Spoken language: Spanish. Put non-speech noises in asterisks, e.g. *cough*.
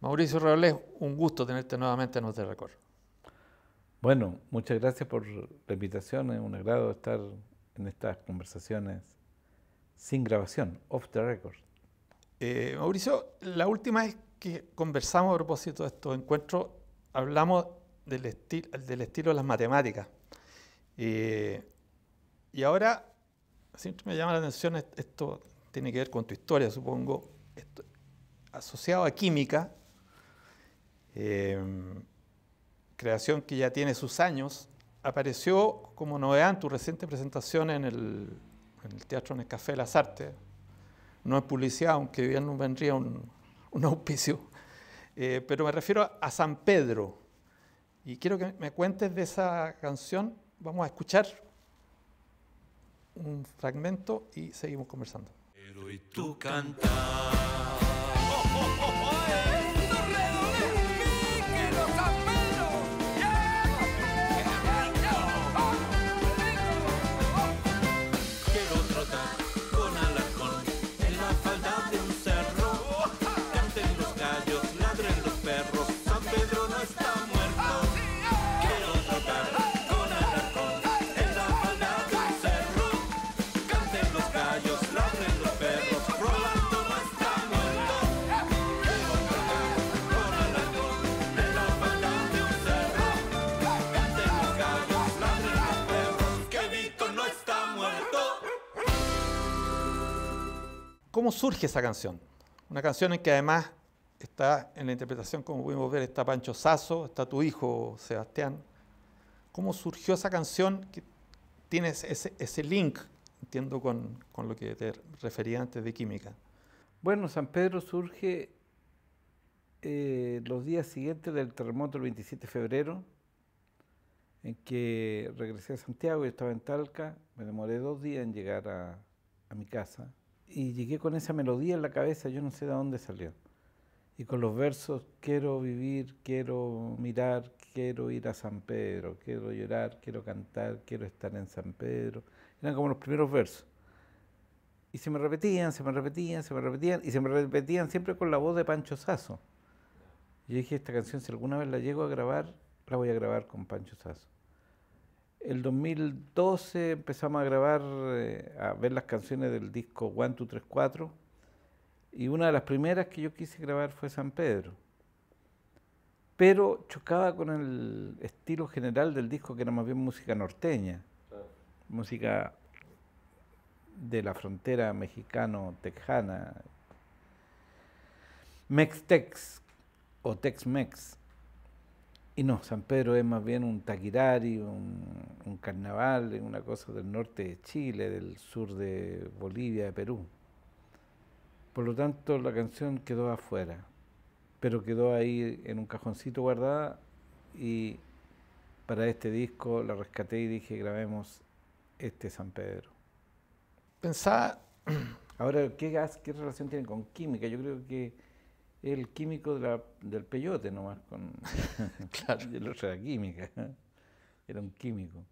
Mauricio Robles, un gusto tenerte nuevamente en the Record. Bueno, muchas gracias por la invitación. Es un agrado estar en estas conversaciones sin grabación, off the record. Eh, Mauricio, la última vez que conversamos a propósito de estos encuentros, hablamos del, del estilo de las matemáticas. Eh, y ahora, siempre me llama la atención, esto tiene que ver con tu historia, supongo, asociado a química, eh, creación que ya tiene sus años, apareció como novedad en tu reciente presentación en el, Teatro en el Café de las Artes. No es publicidad, aunque bien nos vendría un, auspicio, eh, pero me refiero a San Pedro. Y quiero que me cuentes de esa canción. Vamos a escuchar un fragmento y seguimos conversando. Pero y tú cantar. *laughs* ¿Cómo surge esa canción? Una canción en que además está en la interpretación, como pudimos ver, está Pancho Sazo, está tu hijo Sebastián. ¿Cómo surgió esa canción que tiene ese, link, entiendo, con, lo que te refería antes de química? Bueno, San Pedro surge eh, los días siguientes del terremoto, el 27 de febrero, en que regresé a Santiago y estaba en Talca. Me demoré dos días en llegar a mi casa y llegué con esa melodía en la cabeza, yo no sé de dónde salió. Y con los versos, quiero vivir, quiero mirar, quiero ir a San Pedro, quiero llorar, quiero cantar, quiero estar en San Pedro. Eran como los primeros versos. Y se me repetían, se me repetían, se me repetían, y se me repetían siempre con la voz de Pancho Sazo. Yo dije, esta canción, si alguna vez la llego a grabar, la voy a grabar con Pancho Sazo. El 2012 empezamos a grabar, eh, a ver las canciones del disco One, Two, Tres, Cuatro. Y una de las primeras que yo quise grabar fue San Pedro. Pero chocaba con el estilo general del disco, que era más bien música norteña. Música de la frontera mexicano-tejana. Mex-Tex o Tex-Mex. Y no, San Pedro es más bien un taquirari, un, carnaval, una cosa del norte de Chile, del sur de Bolivia, de Perú. Por lo tanto, la canción quedó afuera, pero quedó ahí en un cajoncito guardada y para este disco la rescaté y dije, grabemos este San Pedro. Pensaba... *clears throat* Ahora, ¿qué, gas, ¿qué relación tiene con química? Yo creo que el químico del peyote nomás, con *laughs* claro. *laughs* era química, *laughs* era un químico.